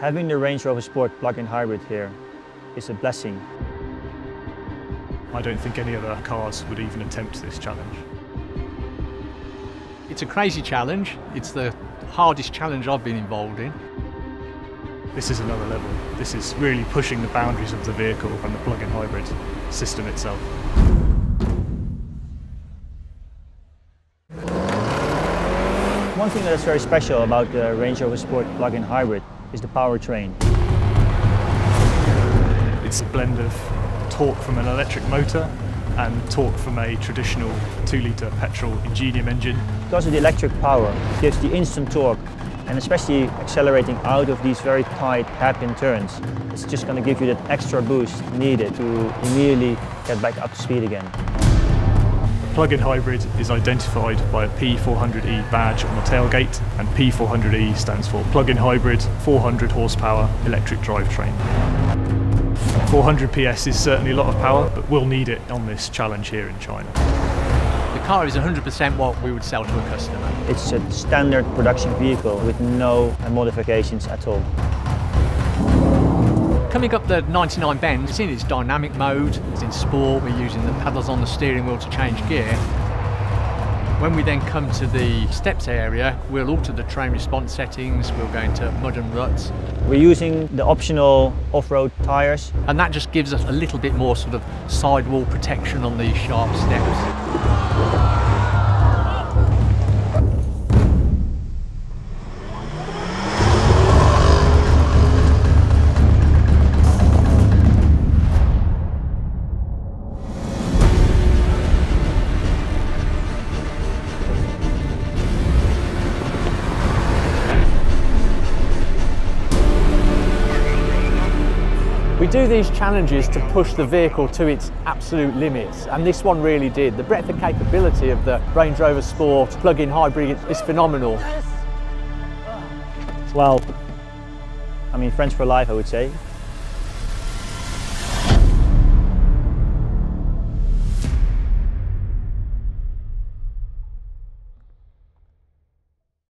Having the Range Rover Sport plug-in hybrid here is a blessing. I don't think any other cars would even attempt this challenge. It's a crazy challenge. It's the hardest challenge I've been involved in. This is another level. This is really pushing the boundaries of the vehicle and the plug-in hybrid system itself. One thing that's very special about the Range Rover Sport plug-in hybrid is the powertrain. It's a blend of torque from an electric motor and torque from a traditional 2 litre petrol Ingenium engine. Because of the electric power, it gives the instant torque and especially accelerating out of these very tight hairpin turns. It's just going to give you that extra boost needed to immediately get back up to speed again. The plug-in hybrid is identified by a P400E badge on the tailgate and P400E stands for plug-in hybrid 400 horsepower electric drivetrain. 400 PS is certainly a lot of power, but we'll need it on this challenge here in China. The car is 100% what we would sell to a customer. It's a standard production vehicle with no modifications at all. Coming up the 99 bends, it's in its dynamic mode, it's in sport, we're using the paddles on the steering wheel to change gear. When we then come to the steps area, we'll alter the Terrain Response settings, we'll go into mud and ruts. We're using the optional off-road tyres. And that just gives us a little bit more sort of sidewall protection on these sharp steps. We do these challenges to push the vehicle to its absolute limits, and this one really did. The breadth of capability of the Range Rover Sport plug-in hybrid is phenomenal. Well, I mean, friends for life, I would say.